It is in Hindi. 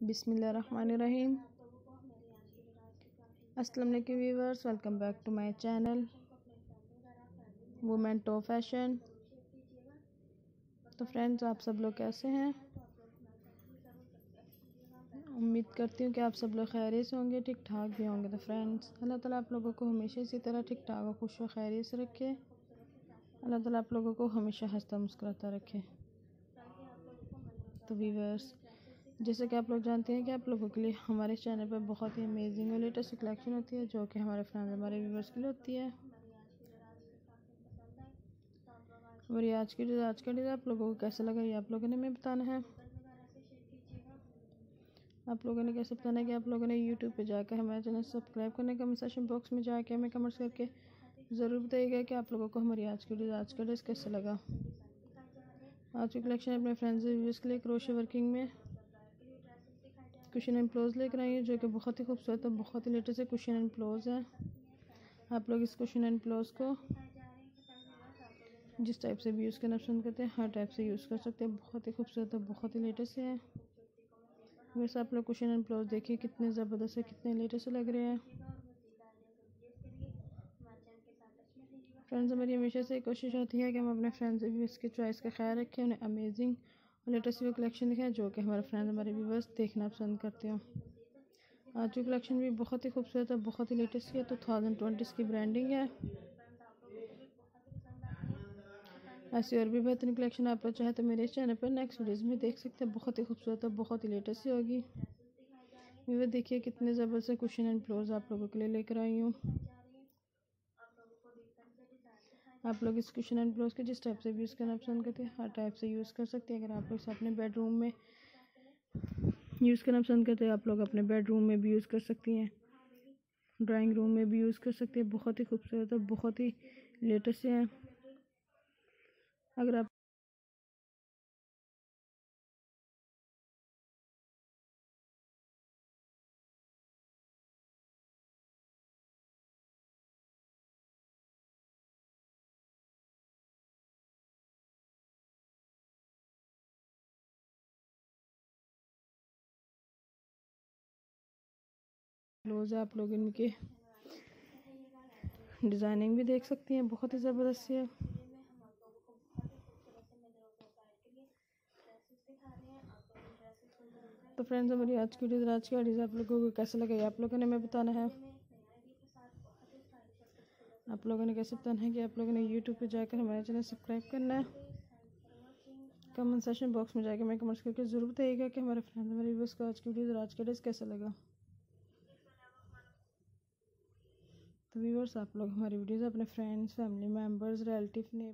बिसमीम अस्सलाम वालेकुम viewers welcome back to my channel, women to fashion. तो फ्रेंड्स, आप सब लोग कैसे हैं? उम्मीद करती हूँ कि आप सब लोग खैरियत से होंगे ठीक ठाक भी होंगे। तो फ्रेंड्स, अल्लाह ताला आप लोगों को हमेशा इसी तरह ठीक ठाक और खुश व खैरियत से रखे। अल्लाह ताला आप लोगों को हमेशा हंसता मुस्कुराता रखे। तो व्यूवर्स जैसे कि आप लोग जानते हैं कि आप लोगों के लिए हमारे चैनल पर बहुत ही अमेजिंग और लेटेस्ट कलेक्शन होती है, जो कि हमारे फ्रेंड्स हमारे व्यूवर्स के लिए होती है। और ये आज की डिज़ आज का डिज़ाइन आप लोगों को कैसा लगा, ये आप लोगों ने हमें बताना है। आप लोगों ने कैसे बताना है कि आप लोगों ने यूट्यूब पे जाकर हमारे चैनल सब्सक्राइब करने का सेशन बॉक्स में जाके हमें कमेंट्स करके ज़रूर बताइएगा कि आप लोगों को हमारी आज की वीडियो आज का ड्रेस कैसे लगा। आज की कलेक्शन अपने फ्रेंड्स के लिए क्रोशे वर्किंग में कुशन एंड प्लोज लेकर आई है, जो कि बहुत ही खूबसूरत और बहुत ही लेटेस्ट कुशन एंड प्लोज है। आप लोग इस कुशन एंड प्लोज को जिस टाइप से भी यूज़ करना पसंद करते हैं, हर टाइप से यूज़ कर सकते हैं। बहुत ही खूबसूरत और बहुत ही लेटेस्ट है। वैसे आप लोग क्वेश्चन एंड प्लोज देखिए, कितने ज़बरदस्त है कितने लेटेस्ट लग रहे हैं। फ्रेंड्स हमारी हमेशा से कोशिश होती है कि हम अपने फ्रेंड्स व्यूवर्स की चॉइस का ख्याल रखें, उन्हें अमेजिंग लेटेस्ट व्यू कलेक्शन दिखाएँ जो कि हमारे फ्रेंड हमारे व्यूवर्स देखना पसंद करते हो। आज की कलेक्शन भी बहुत ही खूबसूरत है बहुत ही लेटेस्ट है टू थाउज़ेंड ट्वेंटी की ब्रांडिंग है। ऐसी और भी बेहतरीन कलेक्शन आप चाहे तो मेरे चैनल पर नेक्स्ट वीडियोज़ में देख सकते हैं। बहुत ही खूबसूरत और बहुत ही लेटेस्ट ही होगी। वीवर देखिए कितने ज़बरदस्त क्वेश्चन एंड प्लोज आप लोगों के लिए लेकर आई हूँ। आप लोग इस क्वेश्चन एंड ब्लाउज के जिस टाइप से भी यूज़ करना पसंद करते हैं हर टाइप से यूज़ कर सकते हैं। अगर आप लोग अपने बेडरूम में यूज़ करना पसंद करते हैं आप लोग अपने बेडरूम में भी यूज़ कर सकती हैं। ड्राइंग रूम में भी यूज़ कर सकते हैं। बहुत ही खूबसूरत और बहुत ही लेटेस्ट है। अगर आप क्लोज आप लोग इनके। डिज़ाइनिंग भी देख सकती हैं, बहुत ही ज़बरदस्त है। तो फ्रेंड्स हमारी आज की वीडियो आज की वीडियो आप लोगों को कैसे लगे, आप लोगों ने हमें बताना है। आप लोगों ने कैसे बताना है कि आप लोगों ने यूट्यूब पे जाकर हमारे चैनल सब्सक्राइब करना है। कमेंट सेशन बॉक्स में जाकर मैं कमेंट्स करके ज़रूर बताइएगा कि हमारे फ्रेंड हमारे व्यूवर्स को आज की वीडियो आज का ड्रेस कैसा लगा। तो व्यूवर्स आप लोग हमारी वीडियोज़ अपने फ्रेंड्स फैमिली मेंबर्स रिलेटिव ने